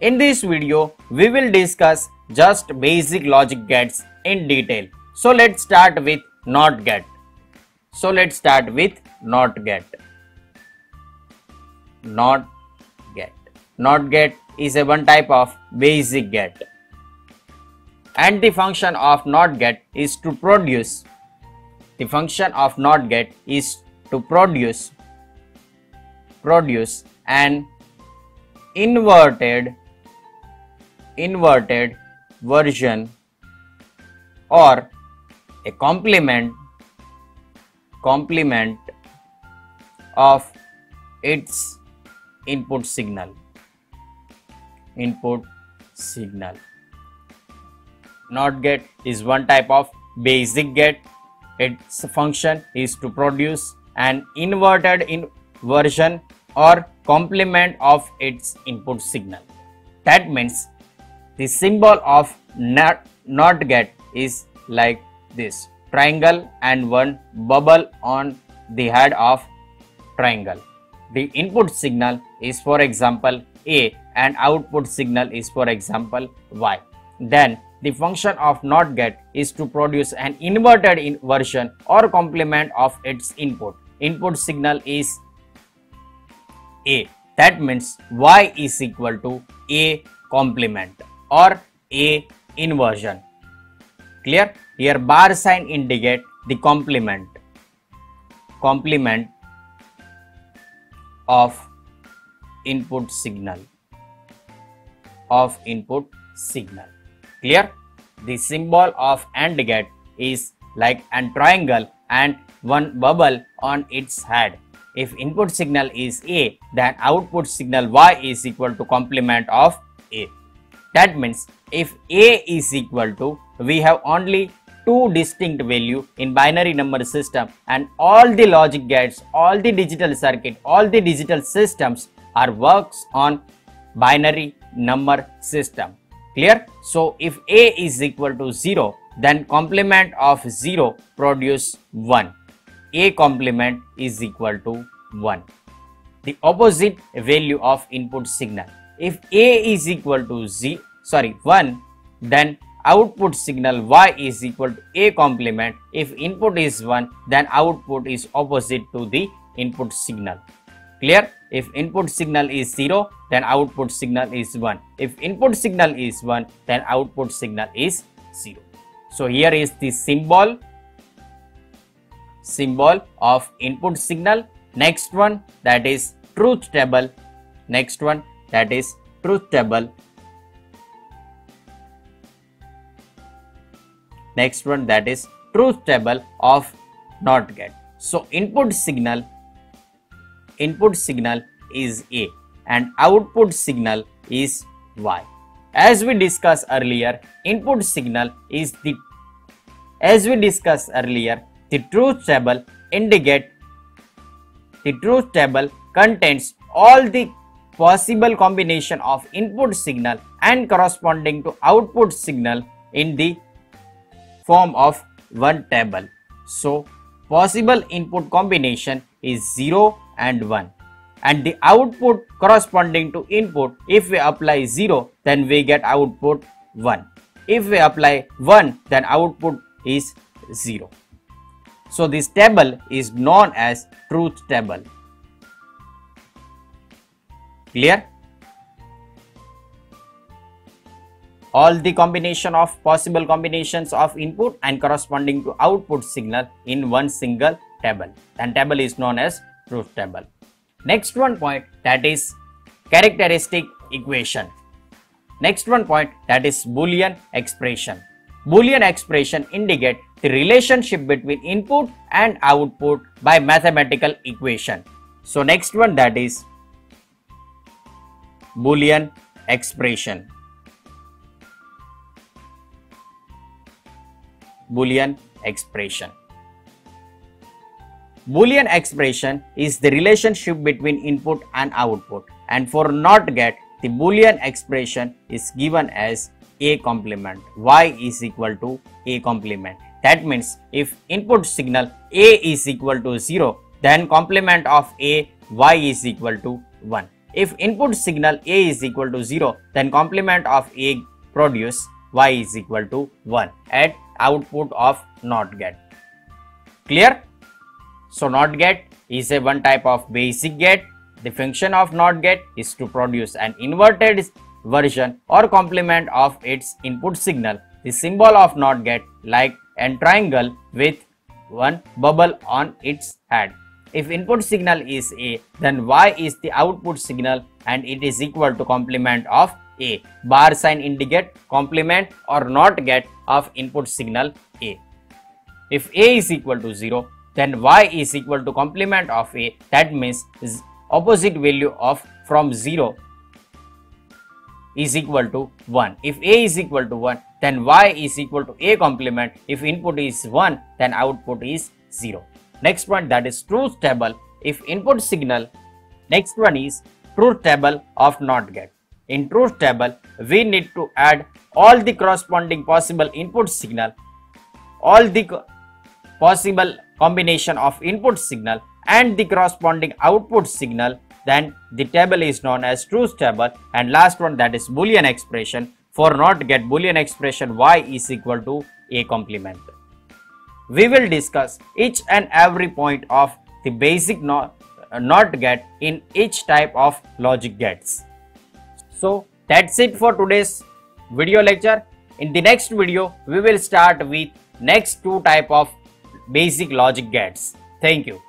In this video, we will discuss just basic logic gates in detail. So let's start with NOT get. So let's start with NOT get. NOT get. NOT get is a one type of basic get. And the function of NOT get is to produce. The function of NOT get is to produce produce an inverted inverted version or a complement complement of its input signal input signal. Not get is one type of basic get. Its function is to produce an inverted in version or complement of its input signal. That means the symbol of not, not get is like this triangle and one bubble on the head of triangle. The input signal is for example A and output signal is for example Y. Then the function of NOT get is to produce an inverted in version or complement of its input. Input signal is A. That means Y is equal to A complement or A inversion. Clear? Here bar sign indicate the complement. Complement of input signal. Of input signal. Clear? The symbol of AND gate is like an triangle and one bubble on its head. If input signal is A, then output signal Y is equal to complement of A. That means if A is equal to, we have only two distinct value in binary number system and all the logic gates, all the digital circuit, all the digital systems are works on binary number system. Clear? So if A is equal to 0, then complement of 0 produce 1. A complement is equal to 1. The opposite value of input signal. If A is equal to Z, sorry 1, then output signal Y is equal to A complement. If input is 1, then output is opposite to the input signal. Clear? If input signal is 0, then output signal is 1. If input signal is 1, then output signal is 0. So here is the symbol symbol of input signal. Next one that is truth table. Next one that is truth table. Next one that is truth table of not get. So input signal input signal is A and output signal is Y. As we discussed earlier, input signal is the as we discussed earlier, the truth table indicate the truth table contains all the possible combination of input signal and corresponding to output signal in the form of one table. So, possible input combination is 0 and 1 and the output corresponding to input if we apply 0 then we get output 1 if we apply 1 then output is 0 so this table is known as truth table clear all the combination of possible combinations of input and corresponding to output signal in one single table and table is known as truth table Next one point that is characteristic equation. Next one point that is Boolean expression. Boolean expression indicate the relationship between input and output by mathematical equation. So next one that is Boolean expression. Boolean expression. Boolean expression is the relationship between input and output and for not get the Boolean expression is given as A complement y is equal to A complement. That means if input signal A is equal to 0 then complement of A y is equal to 1. If input signal A is equal to 0, then complement of A produce Y is equal to 1 at output of NOT gate. Clear? So NOT gate is a one type of basic gate. The function of NOT gate is to produce an inverted version or complement of its input signal. The symbol of NOT gate like a triangle with one bubble on its head. If input signal is A, then Y is the output signal and it is equal to complement of A. Bar sign indicate complement or NOT get of input signal A. If A is equal to 0, then Y is equal to complement of A. That means opposite value of from 0 is equal to 1. If A is equal to 1, then Y is equal to A complement. If input is 1, then output is 0. Next one that is truth table. If input signal, next one is truth table of NOT gate. In truth table, we need to add all the corresponding possible input signal, all the possible combination of input signal and the corresponding output signal then the table is known as truth table and last one that is boolean expression for not get boolean expression y is equal to a complement. We will discuss each and every point of the basic not, uh, not get in each type of logic gates. So that's it for today's video lecture. In the next video, we will start with next two type of basic logic gates. Thank you.